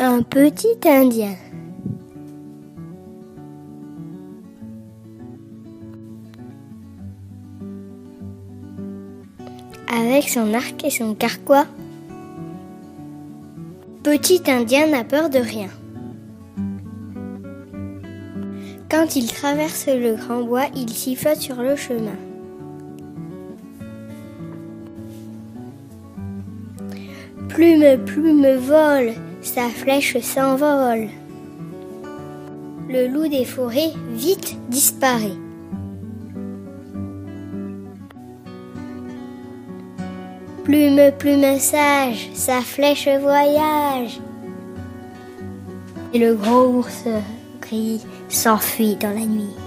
Un petit Indien. Avec son arc et son carquois, Petit Indien n'a peur de rien. Quand il traverse le grand bois, il sifflote sur le chemin. Plume, plume vole, sa flèche s'envole. Le loup des forêts vite disparaît. Plume, plume sage, sa flèche voyage. Et le gros ours gris s'enfuit dans la nuit.